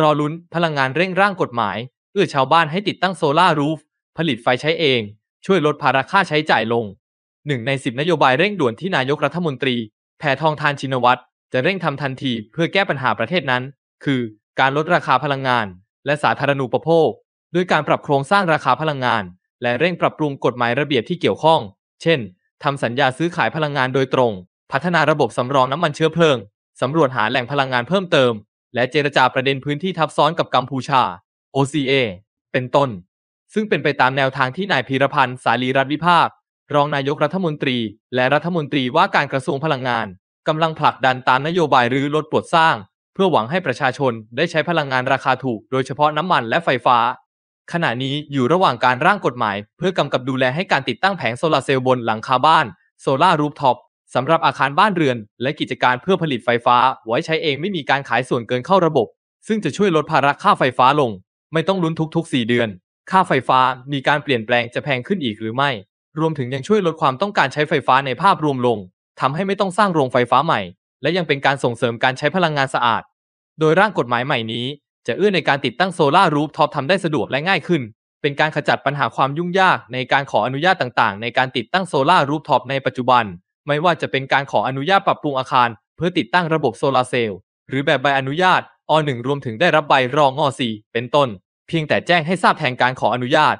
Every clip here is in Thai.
รอลุ้นพลังงานเร่งร่างกฎหมายเอื้อชาวบ้านให้ติดตั้งโซลาร์รูฟ ผลิตไฟใช้เอง ช่วยลดภาระค่าใช้จ่ายลงหนึ่งในสิบนโยบายเร่งด่วนที่นายกรัฐมนตรี แพทองทานชินวัตรจะเร่งทำทันทีเพื่อแก้ปัญหาประเทศนั้น คือการลดราคาพลังงาน และสาธารณูปโภคด้วยการปรับโครงสร้างราคาพลังงาน และเร่งปรับปรุงกฎหมายระเบียบที่เกี่ยวข้อง เช่นทำสัญญาซื้อขายพลังงานโดยตรง พัฒนาระบบสำรองน้ำมันเชื้อเพลิงสำรวจหาแหล่งพลังงานเพิ่มเติม และเจรจาประเด็นพื้นที่ทับซ้อนกับกัมพูชา OCA เป็นต้น ซึ่งเป็นไปตามแนวทางที่นายพีรพันธ์สาลีรัฐวิภาค รองนายกรัฐมนตรี และรัฐมนตรีว่าการกระทรวงพลังงานกำลังผลักดันตามนโยบายรื้อลดปลดสร้าง เพื่อหวังให้ประชาชนได้ใช้พลังงานราคาถูก โดยเฉพาะน้ำมันและไฟฟ้า ขณะนี้อยู่ระหว่างการร่างกฎหมาย เพื่อกำกับดูแลให้การติดตั้งแผงโซลาร์เซลล์บนหลังคาบ้านโซลารูฟท็อป สำหรับอาคารบ้านเรือน และกิจการเพื่อผลิตไฟฟ้า ไว้ใช้เองไม่มีการขายส่วนเกินเข้าระบบ ซึ่งจะช่วยลดภาระค่าไฟฟ้าลง ไม่ต้องลุ้นทุกๆ 4 เดือน ค่าไฟฟ้ามีการเปลี่ยนแปลงจะแพงขึ้นอีกหรือไม่ รวมถึงยังช่วยลดความต้องการใช้ไฟฟ้าในภาพรวมลงทำให้ไม่ต้องสร้างโรงไฟฟ้าใหม่ และยังเป็นการส่งเสริมการใช้พลังงานสะอาด โดยร่างกฎหมายใหม่นี้ จะเอื้อในการติดตั้งโซลารูฟท็อปทำได้สะดวกและง่ายขึ้นเป็นการขจัดปัญหาความยุ่งยากในการขออนุญาตต่างๆ ในการติดตั้งโซลาร์รูฟท็อปในปัจจุบัน ไม่ว่าจะเป็นการขออนุญาตปรับปรุงอาคาร เพื่อติดตั้งระบบโซลาร์เซลล์หรือแบบใบอนุญาตอ1รวมถึงได้รับใบรองอ4เป็นต้น เพียงแต่แจ้งให้ทราบแทนการขออนุญาต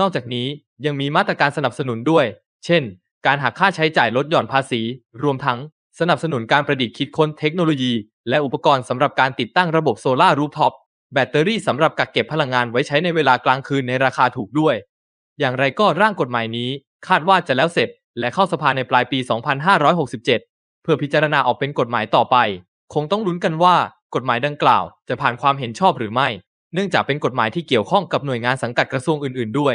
นอกจากนี้ยังมีมาตรการสนับสนุนด้วย เช่น การหักค่าใช้จ่ายลดหย่อนภาษี รวมทั้งสนับสนุนการประดิษฐ์คิดค้นเทคโนโลยี และอุปกรณ์สำหรับการติดตั้งระบบโซลาร์รูฟท็อปแบตเตอรี่สำหรับกักเก็บพลังงานไว้ใช้ในเวลากลางคืนในราคาถูกด้วย อย่างไรก็ร่างกฎหมายนี้คาดว่าจะแล้วเสร็จ และเข้าสภาในปลายปี 2567 เพื่อพิจารณาออกเป็นกฎหมายต่อไป คงต้องลุ้นกันว่ากฎหมายดังกล่าว จะผ่านความเห็นชอบหรือไม่ เนื่องจากเป็นกฎหมายที่เกี่ยวข้องกับหน่วยงานสังกัดกระทรวงอื่น ๆ ด้วย